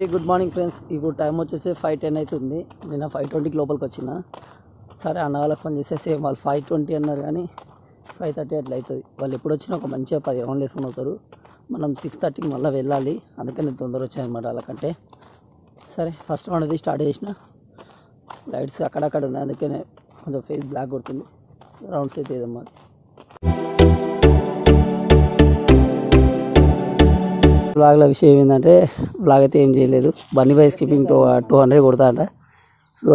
Good morning friends ఇప్పుడు time వచ్చేసి five ten అవుతుంది నేను ఫైవ్ ట్వంటీకి లోపలికి వచ్చిన. సరే అన్న వాళ్ళకి ఫోన్ చేసేసి సేమ్ వాళ్ళు ఫైవ్ ట్వంటీ అన్నారు కానీ ఫైవ్ థర్టీ అట్లా అవుతుంది వాళ్ళు ఎప్పుడు వచ్చినా ఒక మంచిగా పది రౌండ్లు వేసుకొని అవుతారు మనం సిక్స్ థర్టీకి మళ్ళీ వెళ్ళాలి. అందుకని నేను తొందర వచ్చాయన్నమాట వాళ్ళకంటే. సరే ఫస్ట్ రౌండ్ అది స్టార్ట్ చేసిన. లైట్స్ అక్కడక్కడ ఉన్నాయి. అందుకనే కొంచెం ఫేస్ బ్లాక్ కొడుతుంది. రౌండ్స్ అయితే ఏదమ్మా. బ్లాగ్ల విషయం ఏంటంటే బ్లాగ్ అయితే ఏం చేయలేదు. Bunny by skipping two two hundred కొడతా అంట సో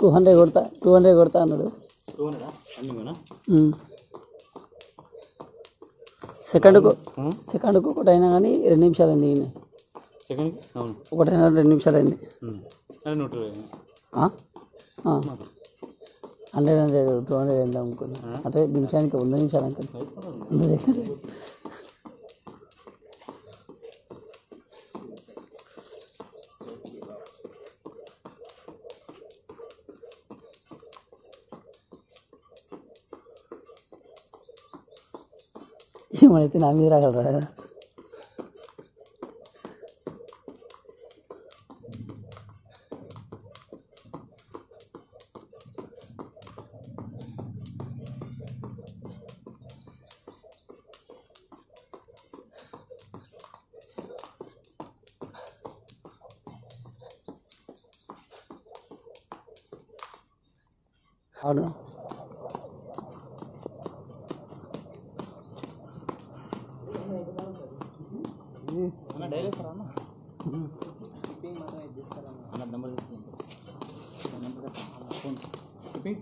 టూ హండ్రెడ్ కొడతా టూ హండ్రెడ్ కొడతా అన్నాడు. సెకండ్కు సెకండ్కు ఒకటి అయినా కానీ రెండు నిమిషాలు అయింది ఈయన సెకండ్ రెండు నిమిషాలు అయింది హండ్రెడ్ హండ్రెడ్ టూ హండ్రెడ్ ఎంత అనుకున్నా. అంటే నిమిషానికి వంద నిమిషాలు అనుకున్నా వంద సెకండ్ ఏమైతే నా మీద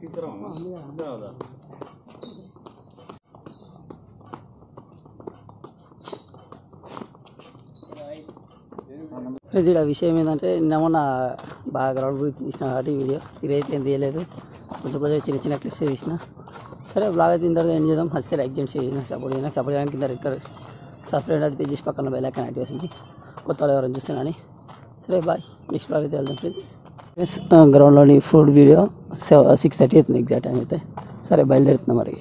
తీసుకురా ఫ్రెండ్స్ ఇక్కడ విషయం ఏంటంటే నిన్న మొన్న బాగా గ్రౌండ్ గురించి తీసిన కాబట్టి ఈ వీడియో ఇదైతే ఏం తీయలేదు. కొంచెం కొంచెం చిన్న చిన్న క్లిప్స్ తీసిన. సరే బ్లాగ్ అయితే ఇంత ఏం చేద్దాం? ఫస్ట్ లైక్ చేయండి సపోర్ట్ చేయండి సపోర్ట్ చేయడానికి ఇంత రికార్డ్ సబ్స్క్రైబ్ అయితే పేజెస్ పక్కన బెల్ ఐకాన్ యాక్టివ్ చేసింది కొత్త వాళ్ళు ఎవరైనా చూస్తున్నాను సరే బాయ్ నెక్స్ట్ బ్లాగ్ అయితే వెళ్దాం ఫ్రెండ్స్ ఫ్రెండ్స్ గ్రౌండ్లోని ఫుడ్ వీడియో సిక్స్ థర్టీ అవుతుంది ఎగ్జాక్ట్ టైం అయితే సరే బయలుదేరుతున్నాం మరి